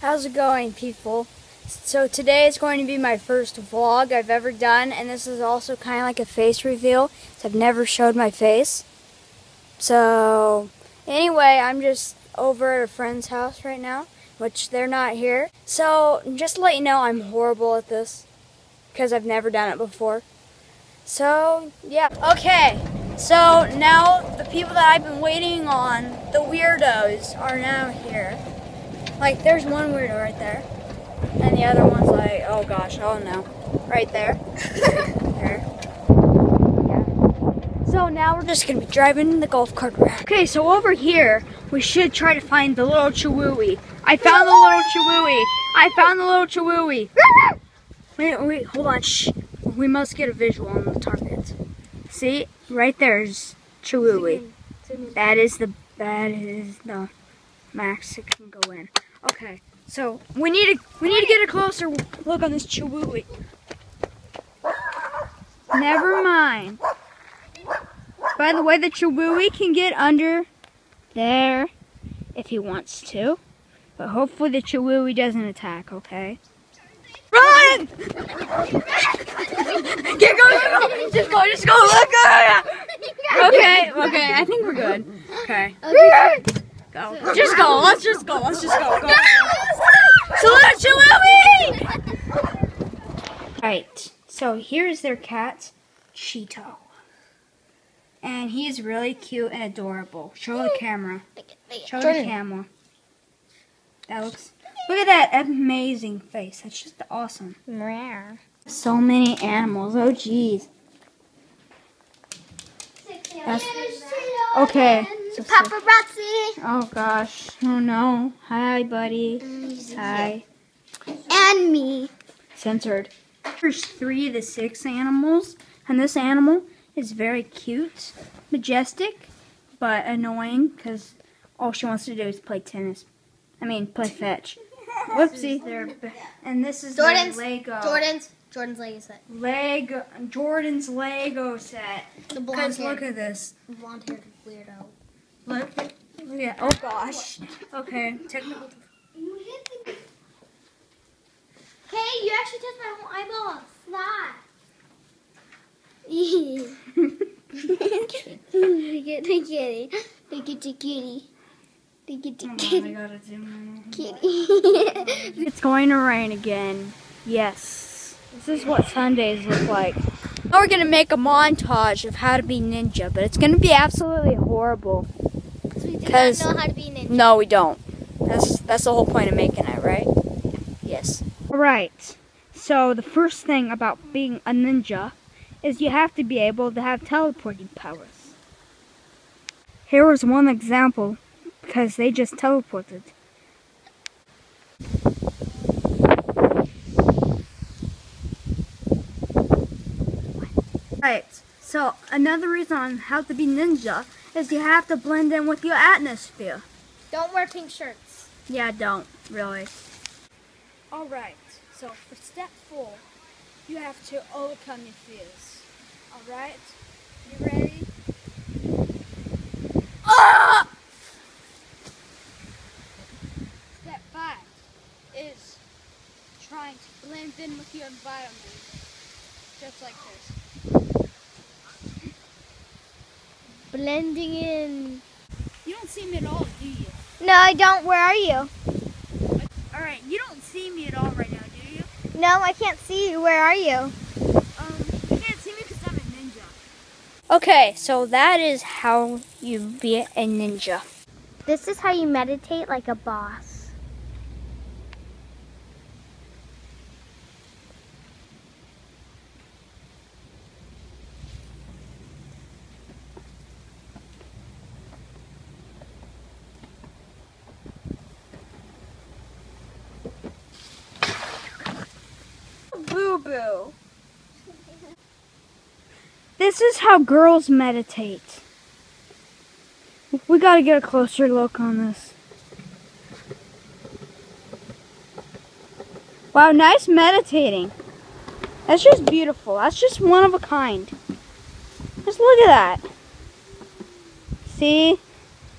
How's it going, people? So today is going to be my first vlog I've ever done, and this is also kind of like a face reveal. I've never showed my face. So, anyway, I'm just over at a friend's house right now, which they're not here. So, just to let you know, I'm horrible at this, because I've never done it before. So, yeah. Okay, so now the people that I've been waiting on, the weirdos, are now here. Like, there's one weirdo right there. And the other one's like, oh gosh, oh no. Right there. there. Yeah. So now we're just gonna be driving the golf cart around. Okay, so over here, we should try to find the little chihuahua. I found the little chihuahua. I found the little chihuahua. wait, wait, hold on, shh. We must get a visual on the target. See, right there's chihuahua. That is the, that is the max it can go in. Okay, so we need to we need to get a closer look on this chihuahua. Never mind. By the way, the chihuahua can get under there if he wants to, but hopefully the chihuahua doesn't attack. Okay. Run! get go, get go! Just go, just go! Look! Okay, okay, I think we're good. Okay. Okay. Go. Just go. Let's just go. Let's just go. Go. Salute Chihuahua! Right. So here's their cat, Cheeto. And he's really cute and adorable. Show the camera. Show the camera. That looks. Look at that amazing face. That's just awesome. Rare. So many animals. Oh, jeez. That's, okay. So- Paparazzi. oh gosh. Oh no. Hi, buddy. Mm-hmm. Hi. And me. Censored. There's three of the six animals, and this animal is very cute, majestic, but annoying because all she wants to do is play tennis. I mean, play fetch. Whoopsie. There. And this is their Jordan's Lego. Jordan's Jordan's Lego set. Lego. Jordan's Lego set. The blonde Because look at this. blonde haired weirdo. Look. Look. Oh gosh. Okay. Technical. Hey, you actually touched my whole eyeball. Stop. Look at the kitty. Look at the kitty. Look at the Hold on, I kitty. gotta zoom in. Kitty. It's going to rain again. Yes. This is what Sundays look like. Now we're going to make a montage of how to be ninja, but it's going to be absolutely horrible. We do not 'Cause- know how to be ninja. No, we don't. That's that's the whole point of making it, right? Yes. All right. So the first thing about being a ninja is you have to be able to have teleporting powers. Here is one example because they just teleported. Right. So another reason on how to be ninja is you have to blend in with your atmosphere. Don't wear pink shirts. Yeah, don't, really. Alright, so for step four, you have to overcome your fears. Alright? You ready? Ah! Step five is trying to blend in with your environment. Just like this. Blending in. You don't see me at all, do you? No, I don't. Where are you? Alright, you don't see me at all right now, do you? No, I can't see you. Where are you? Um, you can't see me because I'm a ninja. Okay, so that is how you be a ninja. This is how you meditate like a boss. This is how girls meditate. We gotta get a closer look on this. Wow, nice meditating. That's just beautiful. That's just one of a kind. Just look at that. See?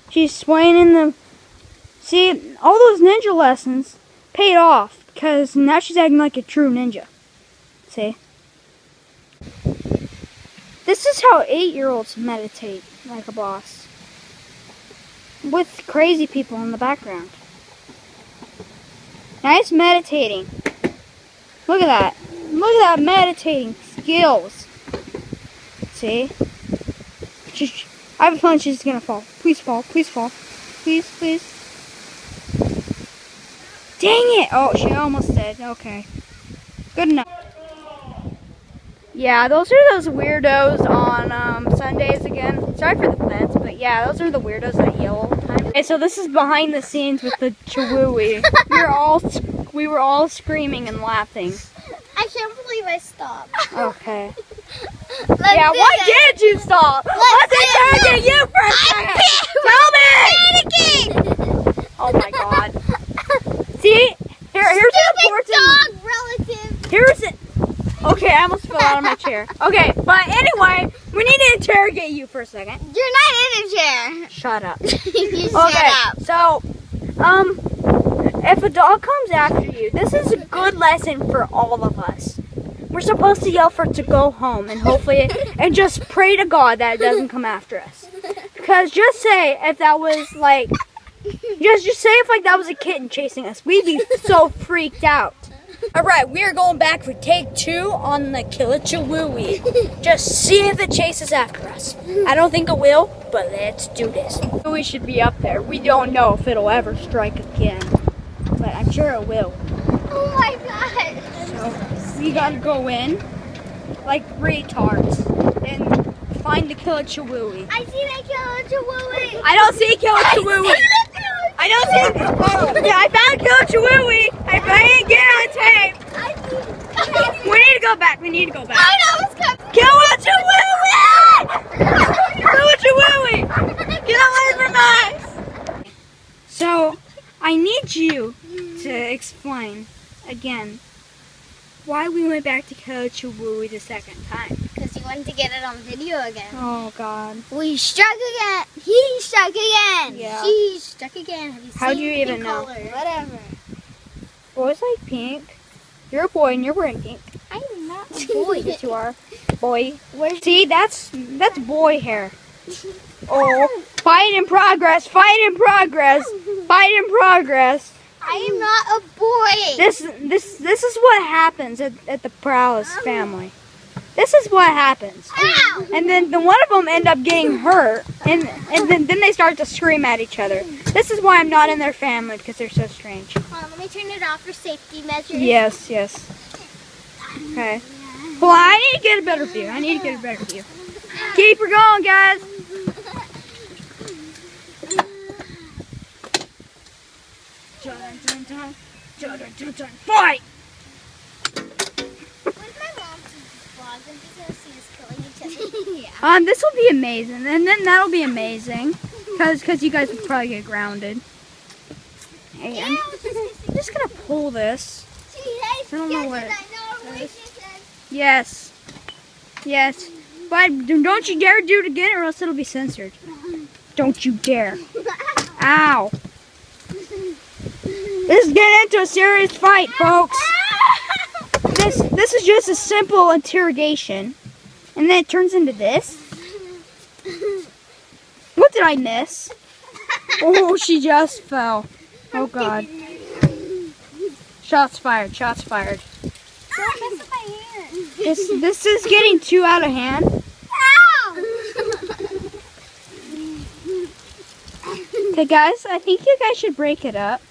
She's swaying in the. See, all those ninja lessons, paid off because now she's acting like a true ninja. See? This is how eight-year-olds meditate like a boss. With crazy people in the background. Nice meditating. Look at that. Look at that meditating skills. See? I have a feeling she's gonna fall. Please fall. Please fall. Please, please. Dang it! Oh, she almost did. Okay. Good enough. Yeah, those are those weirdos on um, Sundays again. Sorry for the fence, but yeah, those are the weirdos that yell all the time. Okay, so this is behind the scenes with the Chihuahua. we were all we were all screaming and laughing. I can't believe I stopped. Okay. Yeah, why it. did you stop? Let's Let's interrogate you for a second. Tell me. Panicking. Oh my god. See, here, here's an Stupid important. dog relative. Here's it. Okay, I almost fell out of my chair. Okay, but anyway, we need to interrogate you for a second. You're not in a chair. Shut up. you shut Okay, up. so, um, if a dog comes after you, this is a good lesson for all of us. We're supposed to yell for it to go home and hopefully, and just pray to God that it doesn't come after us. Because just say if that was like, just just say if like that was a kitten chasing us, we'd be so freaked out. All right, we are going back for take two on the Killichalooey. Just see if it chases after us. I don't think it will, but let's do this. We should be up there. We don't know if it'll ever strike again, but I'm sure it will. Oh my god. So we gotta go in like retards and find the Killichalooey. I see that killer Chihuahua. I don't see Killichalooey. I don't see. Oh, yeah, I found Killichalooey. I, I didn't get it on tape. I see. We need to go back. We need to go back. I know it's coming. Killichalooey! Killichalooey! Get away from us! So, I need you to explain again why we went back to Killichalooey the second time. Because he wanted to get it on video again. Oh God. We struck again. He struck again. Yeah. She struck again. Have you How do you even know? color? Whatever. Boys like pink. You're a boy and you're wearing pink. I'm not a boy. Yes, you are. Boy. Where's See, that's that's boy hair. Oh, fight in progress. Fight in progress. Fight in progress. I am not a boy. This this this is what happens at, at the Paralysis um. family. This is what happens. Ow! And then the one of them end up getting hurt, and and then, then they start to scream at each other. This is why I'm not in their family because they're so strange. On, let me turn it off for safety measures. Yes, yes. Okay. Well, I need to get a better view. I need to get a better view. Keep her going, guys. Fight! Where's my mom's vlog? I'm just gonna see us killing each other. yeah. Um, this will be amazing, and then that'll be amazing, cause, cause you guys will probably get grounded. And I'm just- gonna pull this. I don't know what Yes, yes, but don't you dare do it again, or else it'll be censored. Don't you dare! Ow! This is getting into a serious fight, folks. This this is just a simple interrogation, and then it turns into this. What did I miss? Oh, she just fell. Oh God! Shots fired! Shots fired! My hair. This this is getting too out of hand. Okay, guys, I think you guys should break it up.